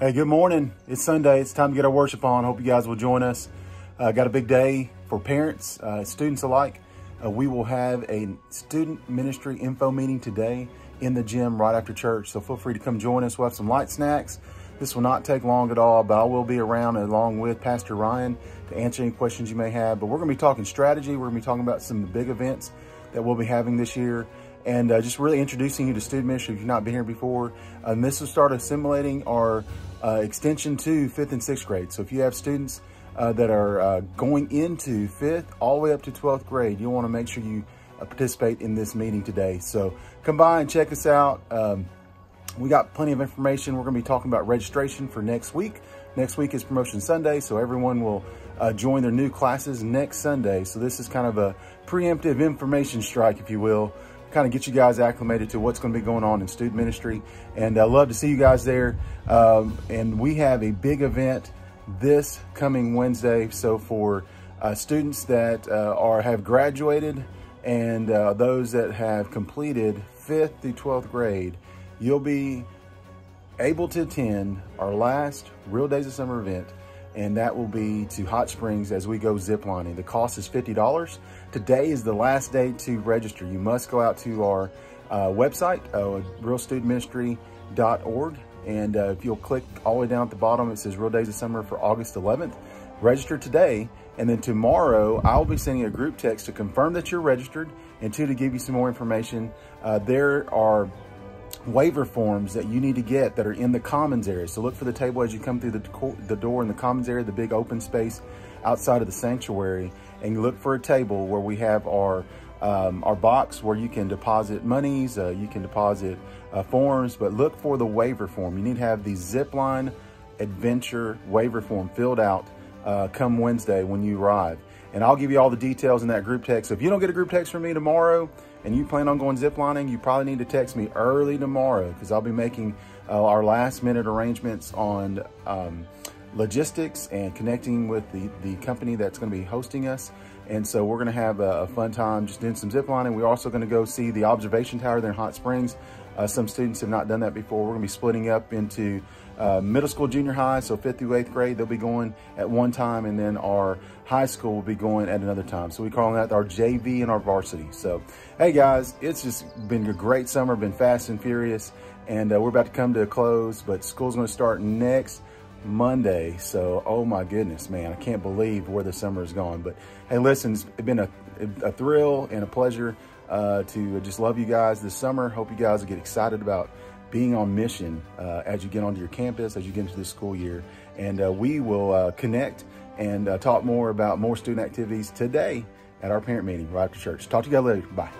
Hey, good morning. It's Sunday. It's time to get our worship on. Hope you guys will join us. Uh, got a big day for parents, uh, students alike. Uh, we will have a student ministry info meeting today in the gym right after church. So feel free to come join us. We'll have some light snacks. This will not take long at all, but I will be around along with Pastor Ryan to answer any questions you may have. But we're going to be talking strategy. We're going to be talking about some of the big events that we'll be having this year and uh, just really introducing you to student ministry if you've not been here before. And this will start assimilating our uh, extension to fifth and sixth grade. So if you have students uh, that are uh, going into fifth all the way up to 12th grade, you'll want to make sure you uh, participate in this meeting today. So come by and check us out. Um, we got plenty of information. We're going to be talking about registration for next week. Next week is Promotion Sunday, so everyone will uh, join their new classes next Sunday. So this is kind of a preemptive information strike, if you will, kind of get you guys acclimated to what's going to be going on in student ministry. And I love to see you guys there. Um, and we have a big event this coming Wednesday. So for uh, students that uh, are have graduated and uh, those that have completed fifth through 12th grade, you'll be able to attend our last Real Days of Summer event and that will be to Hot Springs as we go ziplining. The cost is $50. Today is the last day to register. You must go out to our uh, website, uh, realstudentministry.org, and uh, if you'll click all the way down at the bottom, it says Real Days of Summer for August 11th. Register today, and then tomorrow I'll be sending a group text to confirm that you're registered, and two, to give you some more information. Uh, there are waiver forms that you need to get that are in the commons area. So look for the table as you come through the, the door in the commons area, the big open space outside of the sanctuary, and look for a table where we have our um, our box where you can deposit monies, uh, you can deposit uh, forms, but look for the waiver form. You need to have the Zipline Adventure waiver form filled out uh, come Wednesday when you arrive. And I'll give you all the details in that group text. So if you don't get a group text from me tomorrow, and you plan on going ziplining, you probably need to text me early tomorrow because I'll be making uh, our last minute arrangements on um, logistics and connecting with the, the company that's going to be hosting us. And so we're going to have a, a, fun time just doing some ziplining. We're also going to go see the observation tower there in Hot Springs. Uh, some students have not done that before. We're going to be splitting up into uh, middle school, junior high, so fifth through eighth grade, they'll be going at one time, and then our high school will be going at another time. So we call that our JV and our varsity. So, hey guys, it's just been a great summer, been fast and furious, and uh, we're about to come to a close, but school's going to start next Monday. So, oh my goodness, man, I can't believe where the summer is going. But hey, listen, it's been a, a thrill and a pleasure uh, to just love you guys this summer. Hope you guys get excited about being on mission uh, as you get onto your campus, as you get into this school year. And uh, we will uh, connect and uh, talk more about more student activities today at our parent meeting right after church. Talk to you guys later. Bye.